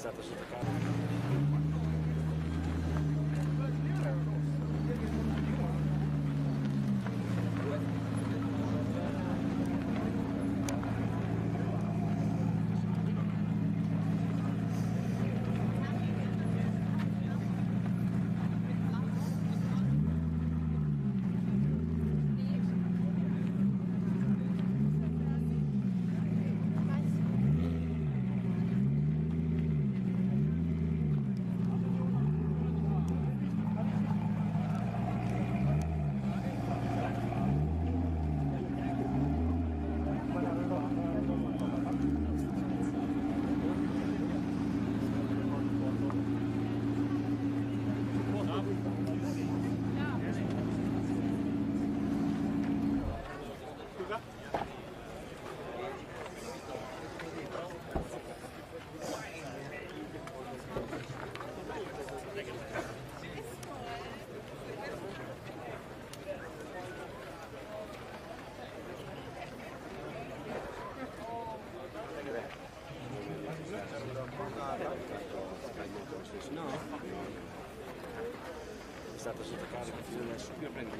Is that the sort of Stato sottocato adesso. Io prendo